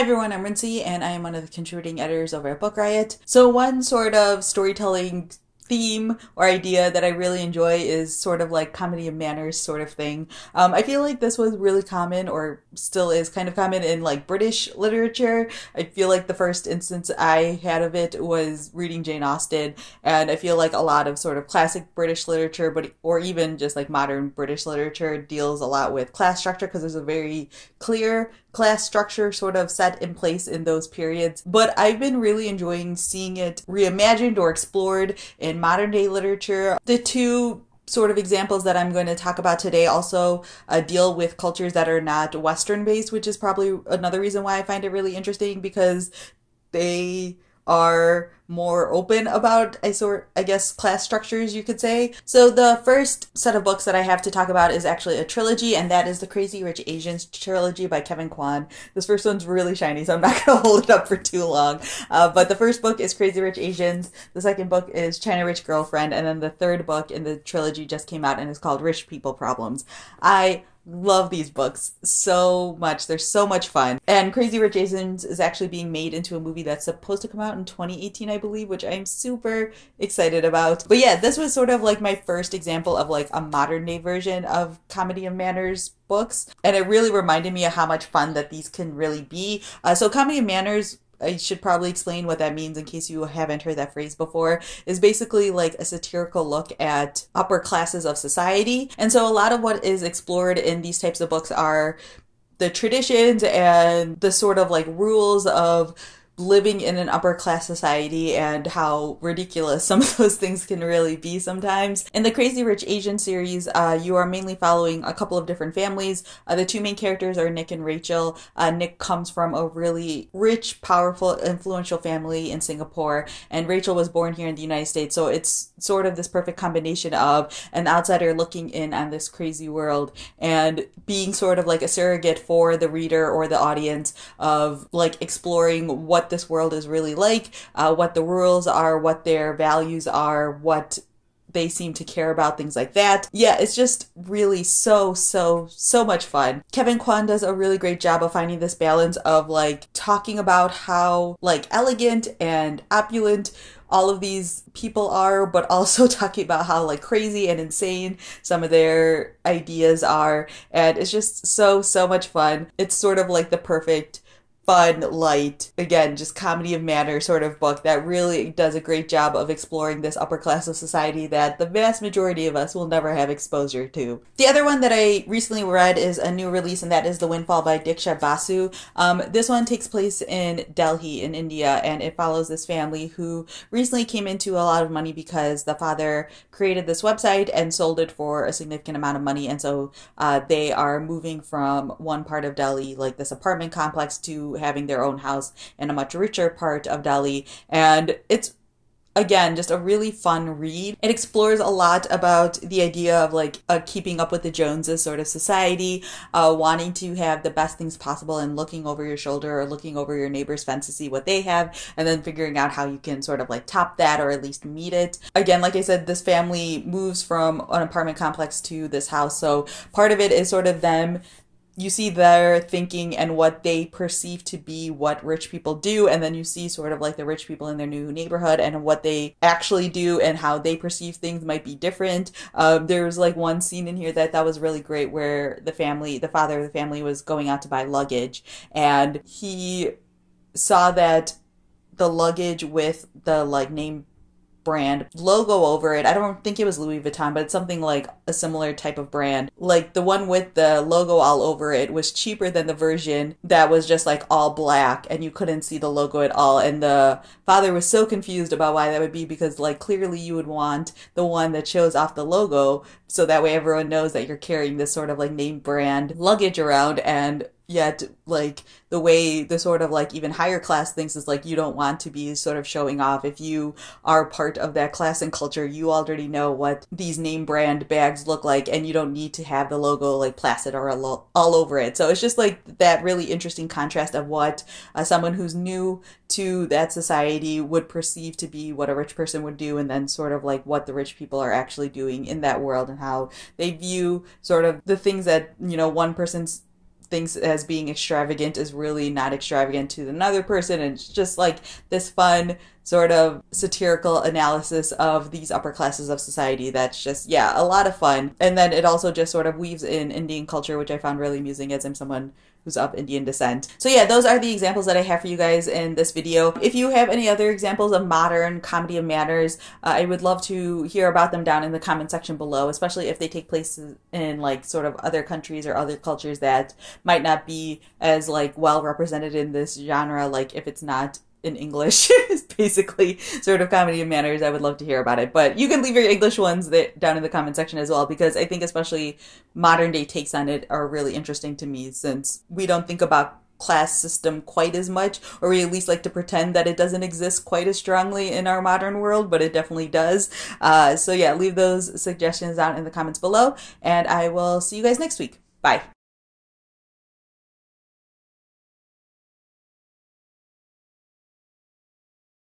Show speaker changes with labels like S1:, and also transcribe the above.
S1: Hi everyone, I'm Rincey, and I am one of the contributing editors over at Book Riot. So, one sort of storytelling theme or idea that I really enjoy is sort of like comedy of manners sort of thing. Um, I feel like this was really common or still is kind of common in like British literature. I feel like the first instance I had of it was reading Jane Austen, and I feel like a lot of sort of classic British literature, but or even just like modern British literature deals a lot with class structure because there's a very clear class structure sort of set in place in those periods. But I've been really enjoying seeing it reimagined or explored in modern day literature. The two sort of examples that I'm going to talk about today also uh, deal with cultures that are not Western based, which is probably another reason why I find it really interesting because they are more open about I sort I guess class structures you could say. So the first set of books that I have to talk about is actually a trilogy and that is the Crazy Rich Asians trilogy by Kevin Kwan. This first one's really shiny so I'm not going to hold it up for too long. Uh, but the first book is Crazy Rich Asians, the second book is China Rich Girlfriend and then the third book in the trilogy just came out and is called Rich People Problems. I love these books so much. They're so much fun. And Crazy Rich Asians is actually being made into a movie that's supposed to come out in 2018, I believe, which I'm super excited about. But yeah, this was sort of like my first example of like a modern day version of Comedy of Manners books. And it really reminded me of how much fun that these can really be. Uh, so Comedy of Manners I should probably explain what that means in case you haven't heard that phrase before, is basically like a satirical look at upper classes of society. And so a lot of what is explored in these types of books are the traditions and the sort of like rules of living in an upper class society and how ridiculous some of those things can really be sometimes. In the Crazy Rich Asian series, uh, you are mainly following a couple of different families. Uh, the two main characters are Nick and Rachel. Uh, Nick comes from a really rich, powerful, influential family in Singapore, and Rachel was born here in the United States. So it's sort of this perfect combination of an outsider looking in on this crazy world and being sort of like a surrogate for the reader or the audience of like exploring what this world is really like, uh, what the rules are, what their values are, what they seem to care about things like that. Yeah, it's just really so, so, so much fun. Kevin Kwan does a really great job of finding this balance of like talking about how like elegant and opulent all of these people are, but also talking about how like crazy and insane some of their ideas are. And it's just so, so much fun. It's sort of like the perfect fun, light, again, just comedy of manner sort of book that really does a great job of exploring this upper class of society that the vast majority of us will never have exposure to. The other one that I recently read is a new release, and that is The Windfall by Diksha Basu. Um, this one takes place in Delhi, in India, and it follows this family who recently came into a lot of money because the father created this website and sold it for a significant amount of money, and so uh, they are moving from one part of Delhi, like this apartment complex, to having their own house in a much richer part of Delhi. And it's again just a really fun read it explores a lot about the idea of like uh, keeping up with the joneses sort of society uh, wanting to have the best things possible and looking over your shoulder or looking over your neighbor's fence to see what they have and then figuring out how you can sort of like top that or at least meet it again like i said this family moves from an apartment complex to this house so part of it is sort of them you see their thinking and what they perceive to be what rich people do and then you see sort of like the rich people in their new neighborhood and what they actually do and how they perceive things might be different. Um, there was like one scene in here that that was really great where the family the father of the family was going out to buy luggage and he saw that the luggage with the like name brand logo over it. I don't think it was Louis Vuitton, but it's something like a similar type of brand. Like the one with the logo all over it was cheaper than the version that was just like all black and you couldn't see the logo at all. And the father was so confused about why that would be because like clearly you would want the one that shows off the logo so that way everyone knows that you're carrying this sort of like name brand luggage around and yet like the way the sort of like even higher class thinks is like you don't want to be sort of showing off. If you are part of that class and culture you already know what these name brand bags look like and you don't need to have the logo like plastered or all, all over it. So it's just like that really interesting contrast of what uh, someone who's new to that society would perceive to be what a rich person would do and then sort of like what the rich people are actually doing in that world and how they view sort of the things that you know one person's thinks as being extravagant is really not extravagant to another person. And it's just like this fun sort of satirical analysis of these upper classes of society that's just, yeah, a lot of fun. And then it also just sort of weaves in Indian culture, which I found really amusing as I'm someone who's of Indian descent. So yeah, those are the examples that I have for you guys in this video. If you have any other examples of modern comedy of manners, uh, I would love to hear about them down in the comment section below, especially if they take place in like sort of other countries or other cultures that might not be as like well represented in this genre, like if it's not in English is basically sort of comedy of manners. I would love to hear about it. But you can leave your English ones that, down in the comment section as well, because I think especially modern day takes on it are really interesting to me since we don't think about class system quite as much, or we at least like to pretend that it doesn't exist quite as strongly in our modern world, but it definitely does. Uh, so yeah, leave those suggestions down in the comments below, and I will see you guys next week. Bye.